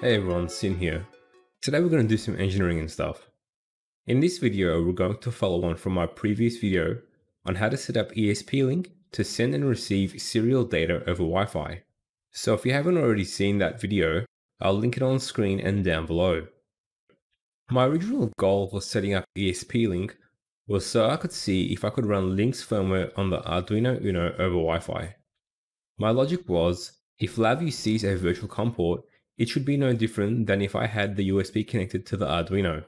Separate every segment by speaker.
Speaker 1: Hey everyone, Sin here. Today we're going to do some engineering and stuff. In this video, we're going to follow on from my previous video on how to set up ESP-Link to send and receive serial data over Wi-Fi. So if you haven't already seen that video, I'll link it on screen and down below. My original goal for setting up ESP-Link was so I could see if I could run LINX firmware on the Arduino Uno over Wi-Fi. My logic was, if LabVIEW sees a virtual COM port, it should be no different than if I had the USB connected to the Arduino.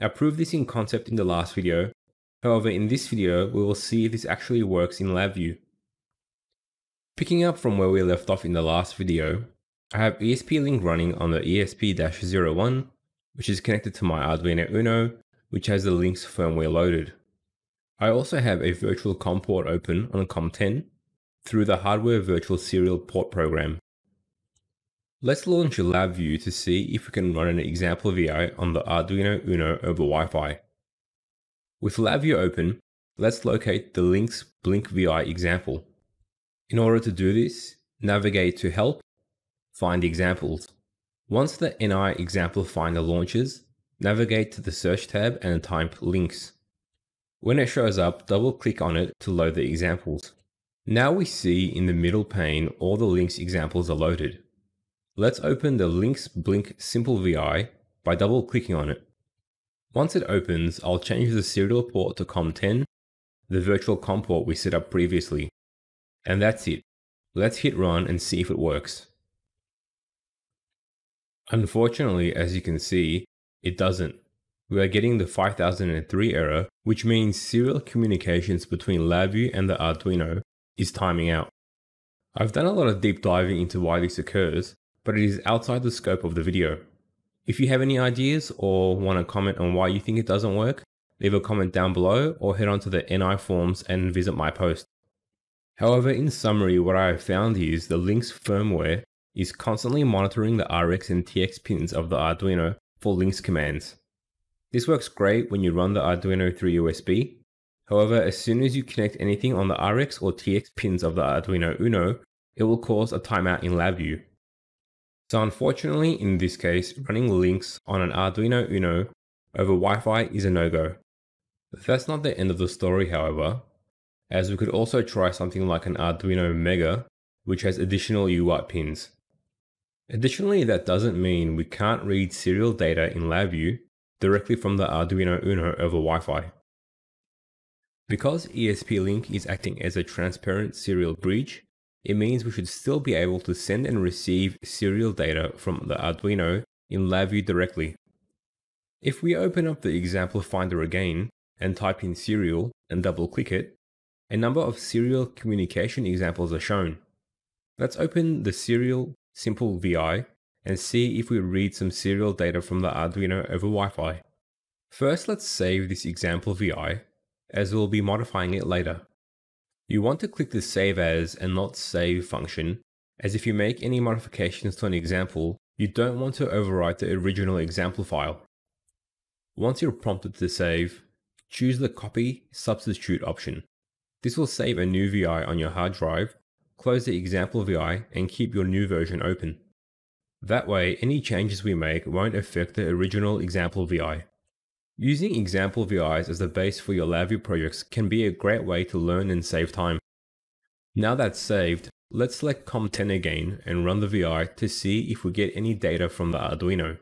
Speaker 1: I proved this in concept in the last video, however in this video we will see if this actually works in LabVIEW. Picking up from where we left off in the last video, I have ESP-Link running on the ESP-01, which is connected to my Arduino Uno, which has the LINX firmware loaded. I also have a virtual COM port open on COM10 through the Hardware Virtual Serial Port program. Let's launch LabVIEW to see if we can run an example VI on the Arduino Uno over Wi-Fi. With LabVIEW open, let's locate the LINX Blink VI example. In order to do this, navigate to Help, Find Examples. Once the NI Example Finder launches, navigate to the Search tab and type LINX. When it shows up, double click on it to load the examples. Now we see in the middle pane all the LINX examples are loaded. Let's open the LINX Blink Simple VI by double clicking on it. Once it opens, I'll change the serial port to COM10, the virtual COM port we set up previously. And that's it. Let's hit run and see if it works. Unfortunately, as you can see, it doesn't. We are getting the 5003 error, which means serial communications between LabVIEW and the Arduino is timing out. I've done a lot of deep diving into why this occurs, but it is outside the scope of the video. If you have any ideas or want to comment on why you think it doesn't work, leave a comment down below or head on to the NI forums and visit my post. However, in summary, what I have found is the LINX firmware is constantly monitoring the RX and TX pins of the Arduino for LINX commands. This works great when you run the Arduino through USB. However, as soon as you connect anything on the RX or TX pins of the Arduino Uno, it will cause a timeout in LabVIEW. So unfortunately, in this case, running LINX on an Arduino Uno over Wi-Fi is a no-go. That's not the end of the story, however, as we could also try something like an Arduino Mega, which has additional UART pins. Additionally, that doesn't mean we can't read serial data in LabVIEW directly from the Arduino Uno over Wi-Fi. Because ESP-Link is acting as a transparent serial bridge, it means we should still be able to send and receive serial data from the Arduino in LabVIEW directly. If we open up the example finder again and type in serial and double click it, a number of serial communication examples are shown. Let's open the serial simple VI and see if we read some serial data from the Arduino over Wi-Fi. First, let's save this example VI, as we'll be modifying it later. You want to click the Save As and not Save function, as if you make any modifications to an example, you don't want to overwrite the original example file. Once you're prompted to save, choose the Copy Substitute option. This will save a new VI on your hard drive, close the example VI and keep your new version open. That way, any changes we make won't affect the original example VI. Using example VIs as the base for your LabVIEW projects can be a great way to learn and save time. Now that's saved, let's select COM10 again and run the VI to see if we get any data from the Arduino.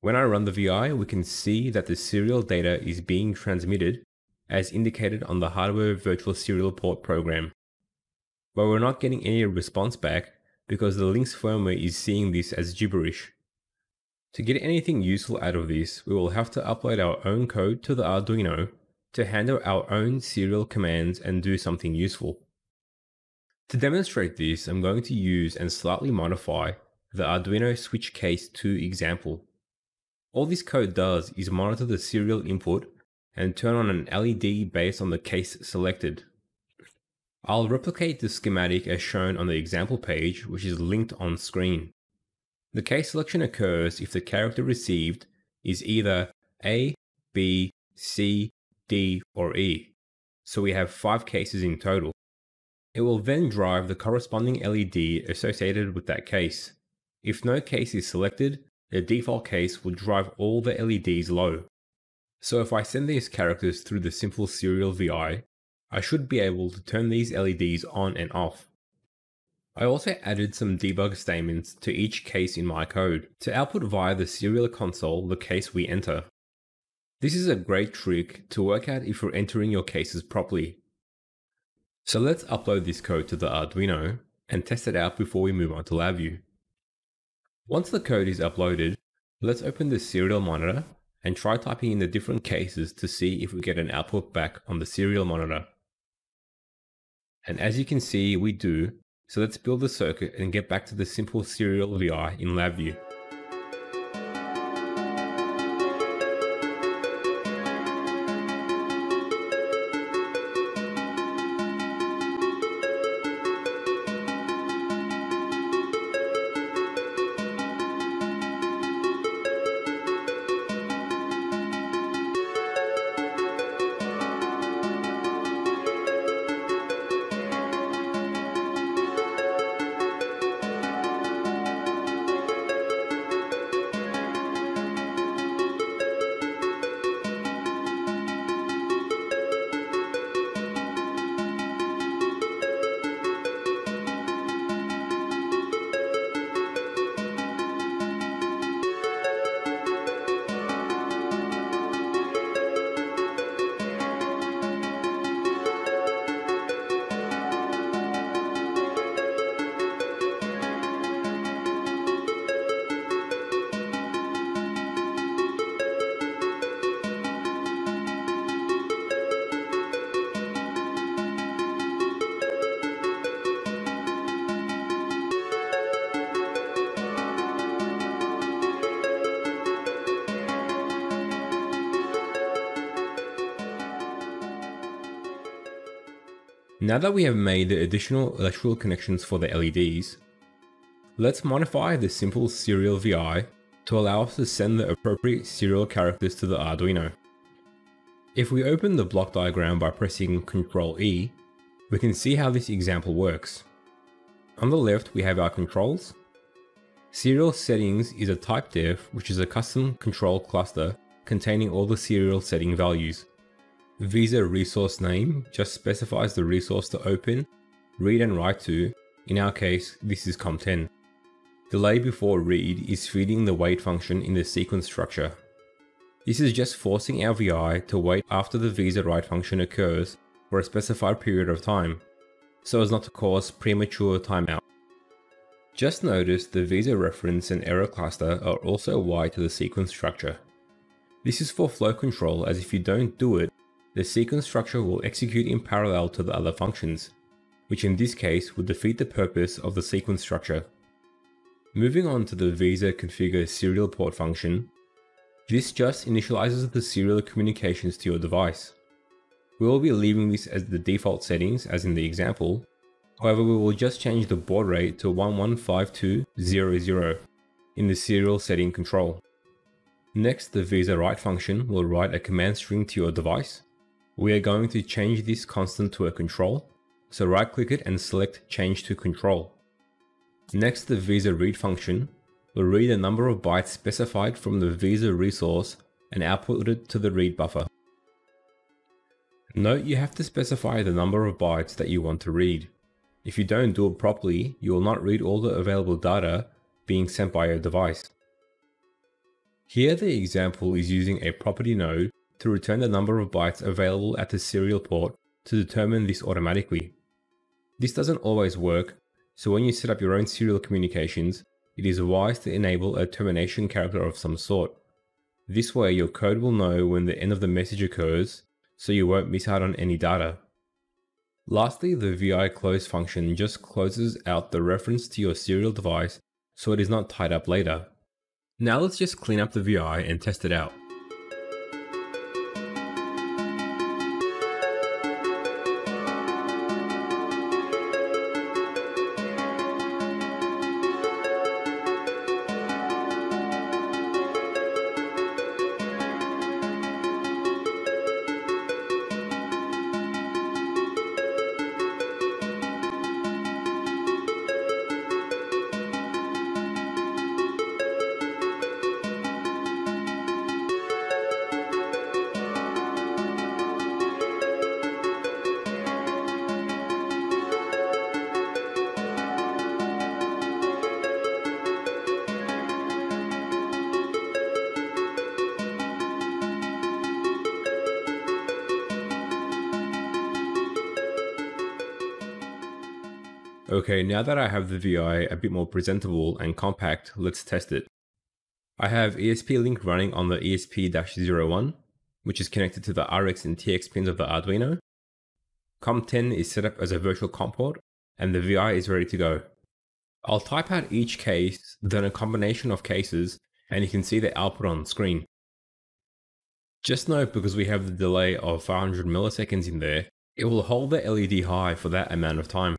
Speaker 1: When I run the VI, we can see that the serial data is being transmitted as indicated on the Hardware Virtual Serial Port program. But we're not getting any response back because the LINX firmware is seeing this as gibberish. To get anything useful out of this, we will have to upload our own code to the Arduino to handle our own serial commands and do something useful. To demonstrate this, I'm going to use and slightly modify the Arduino switch case 2 example. All this code does is monitor the serial input and turn on an LED based on the case selected. I'll replicate the schematic as shown on the example page which is linked on screen. The case selection occurs if the character received is either A, B, C, D, or E. So we have five cases in total. It will then drive the corresponding LED associated with that case. If no case is selected, the default case will drive all the LEDs low. So if I send these characters through the simple serial VI, I should be able to turn these LEDs on and off. I also added some debug statements to each case in my code to output via the serial console the case we enter. This is a great trick to work out if you're entering your cases properly. So let's upload this code to the Arduino and test it out before we move on to LabVIEW. Once the code is uploaded, let's open the serial monitor and try typing in the different cases to see if we get an output back on the serial monitor. And as you can see, we do, so let's build the circuit and get back to the simple serial VI in LabVIEW. Now that we have made the additional electrical connections for the LEDs, let's modify the simple serial VI to allow us to send the appropriate serial characters to the Arduino. If we open the block diagram by pressing Ctrl E, we can see how this example works. On the left we have our controls. Serial settings is a type def which is a custom control cluster containing all the serial setting values. Visa resource name just specifies the resource to open, read and write to, in our case this is COM10. Delay before read is feeding the wait function in the sequence structure. This is just forcing our VI to wait after the visa write function occurs for a specified period of time, so as not to cause premature timeout. Just notice the visa reference and error cluster are also wired to the sequence structure. This is for flow control as if you don't do it, the sequence structure will execute in parallel to the other functions, which in this case would defeat the purpose of the sequence structure. Moving on to the Visa configure serial port function, this just initializes the serial communications to your device. We will be leaving this as the default settings as in the example, however we will just change the baud rate to 115200 in the serial setting control. Next, the Visa write function will write a command string to your device we are going to change this constant to a control, so right click it and select change to control. Next the visa read function will read a number of bytes specified from the visa resource and output it to the read buffer. Note you have to specify the number of bytes that you want to read. If you don't do it properly, you will not read all the available data being sent by your device. Here the example is using a property node to return the number of bytes available at the serial port to determine this automatically. This doesn't always work, so when you set up your own serial communications, it is wise to enable a termination character of some sort. This way your code will know when the end of the message occurs, so you won't miss out on any data. Lastly, the VI close function just closes out the reference to your serial device so it is not tied up later. Now let's just clean up the VI and test it out. Okay, now that I have the VI a bit more presentable and compact, let's test it. I have ESP Link running on the ESP-01, which is connected to the RX and TX pins of the Arduino. COM10 is set up as a virtual COM port, and the VI is ready to go. I'll type out each case, then a combination of cases, and you can see the output on screen. Just note because we have the delay of 500 milliseconds in there, it will hold the LED high for that amount of time.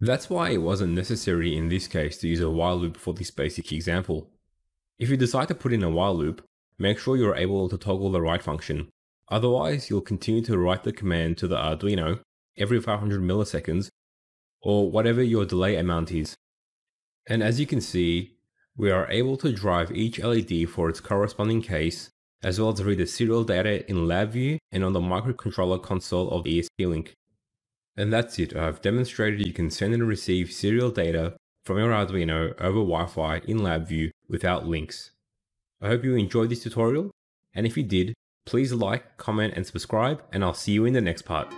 Speaker 1: That's why it wasn't necessary in this case to use a while loop for this basic example. If you decide to put in a while loop, make sure you're able to toggle the write function. Otherwise, you'll continue to write the command to the Arduino every 500 milliseconds or whatever your delay amount is. And as you can see, we are able to drive each LED for its corresponding case, as well as read the serial data in LabVIEW and on the microcontroller console of the ESP-Link. And that's it, I've demonstrated you can send and receive serial data from your Arduino over Wi-Fi in LabVIEW without LINX. I hope you enjoyed this tutorial, and if you did, please like, comment and subscribe, and I'll see you in the next part.